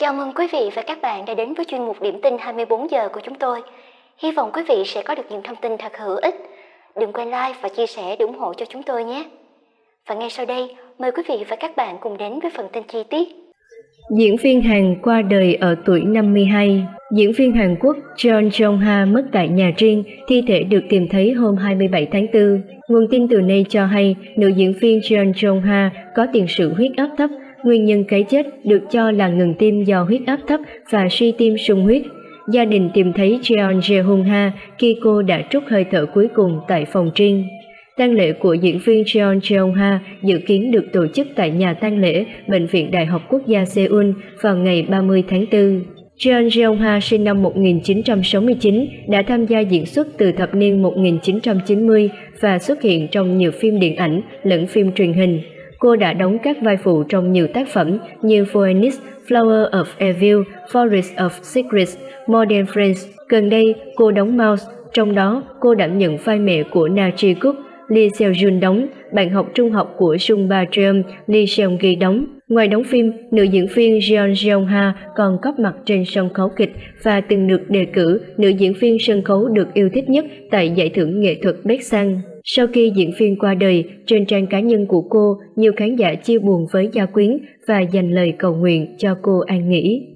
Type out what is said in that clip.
Chào mừng quý vị và các bạn đã đến với chuyên mục điểm tin 24 giờ của chúng tôi. Hy vọng quý vị sẽ có được những thông tin thật hữu ích. Đừng quên like và chia sẻ để ủng hộ cho chúng tôi nhé. Và ngay sau đây, mời quý vị và các bạn cùng đến với phần tin chi tiết. Diễn viên Hàn qua đời ở tuổi 52. Diễn viên Hàn Quốc John Jong Ha mất tại nhà riêng, thi thể được tìm thấy hôm 27 tháng 4. Nguồn tin từ nay cho hay nữ diễn viên John Jong Ha có tiền sử huyết áp thấp, nguyên nhân cái chết được cho là ngừng tim do huyết áp thấp và suy tim sung huyết. Gia đình tìm thấy Jeon Jae-hung Ha khi cô đã trút hơi thở cuối cùng tại phòng riêng. Tang lễ của diễn viên Jeon Jeong Ha dự kiến được tổ chức tại nhà tang lễ Bệnh viện Đại học Quốc gia Seoul vào ngày 30 tháng 4. Jeon Jeong Ha sinh năm 1969 đã tham gia diễn xuất từ thập niên 1990 và xuất hiện trong nhiều phim điện ảnh lẫn phim truyền hình. Cô đã đóng các vai phụ trong nhiều tác phẩm như Phoenix, Flower of Evil, Forest of Secrets, Modern Friends. Gần đây, cô đóng Mouse, trong đó cô đảm nhận vai mẹ của Na Ji Cook Lee Seo Jun đóng, bạn học trung học của Sung Ba Treum, Lee Seong Gi đóng. Ngoài đóng phim, nữ diễn viên Jeon Jeong Ha còn góp mặt trên sân khấu kịch và từng được đề cử nữ diễn viên sân khấu được yêu thích nhất tại giải thưởng nghệ thuật Busan. Sau khi diễn viên qua đời, trên trang cá nhân của cô, nhiều khán giả chia buồn với gia quyến và dành lời cầu nguyện cho cô an nghỉ.